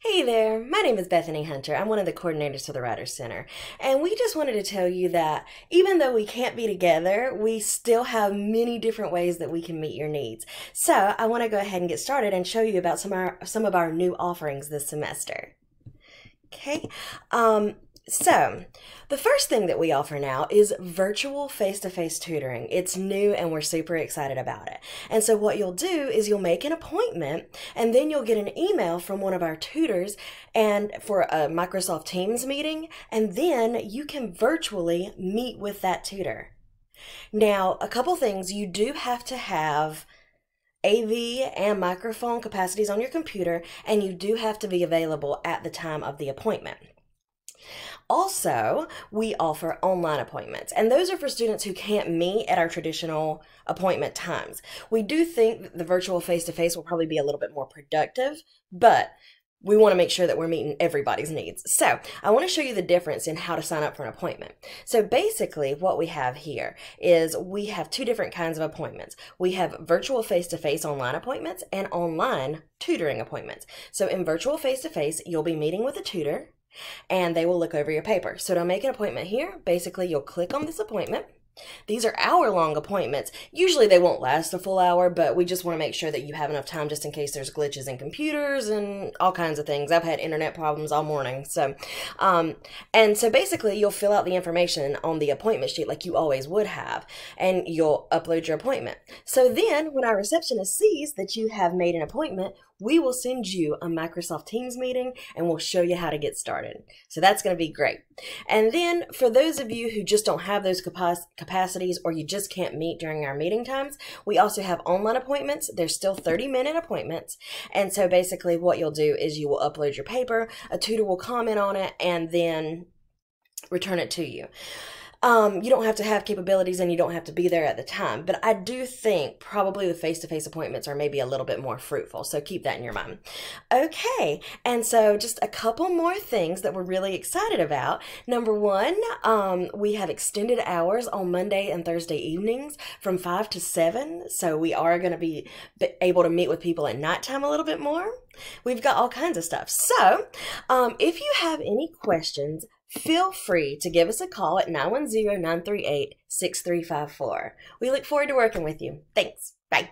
Hey there, my name is Bethany Hunter. I'm one of the coordinators for the Writers Center. And we just wanted to tell you that even though we can't be together, we still have many different ways that we can meet your needs. So I want to go ahead and get started and show you about some of our, some of our new offerings this semester. Okay, um, so, the first thing that we offer now is virtual face to face tutoring. It's new and we're super excited about it. And so, what you'll do is you'll make an appointment and then you'll get an email from one of our tutors and for a Microsoft Teams meeting, and then you can virtually meet with that tutor. Now, a couple things you do have to have. AV and microphone capacities on your computer, and you do have to be available at the time of the appointment. Also, we offer online appointments, and those are for students who can't meet at our traditional appointment times. We do think that the virtual face to face will probably be a little bit more productive, but we want to make sure that we're meeting everybody's needs. So, I want to show you the difference in how to sign up for an appointment. So, basically, what we have here is we have two different kinds of appointments. We have virtual face to face online appointments and online tutoring appointments. So, in virtual face to face, you'll be meeting with a tutor and they will look over your paper. So to make an appointment here, basically you'll click on this appointment. These are hour long appointments. Usually they won't last a full hour, but we just want to make sure that you have enough time just in case there's glitches in computers and all kinds of things. I've had internet problems all morning. So, um, and so basically you'll fill out the information on the appointment sheet like you always would have, and you'll upload your appointment. So then when our receptionist sees that you have made an appointment, we will send you a Microsoft Teams meeting and we'll show you how to get started. So that's going to be great. And then for those of you who just don't have those capacities or you just can't meet during our meeting times, we also have online appointments. They're still 30 minute appointments. And so basically what you'll do is you will upload your paper, a tutor will comment on it, and then return it to you. Um, you don't have to have capabilities and you don't have to be there at the time. But I do think probably the face to face appointments are maybe a little bit more fruitful. So keep that in your mind. Okay. And so just a couple more things that we're really excited about. Number one, um, we have extended hours on Monday and Thursday evenings from 5 to 7. So we are going to be able to meet with people at nighttime a little bit more. We've got all kinds of stuff. So um, if you have any questions, Feel free to give us a call at 910 938 6354. We look forward to working with you. Thanks. Bye.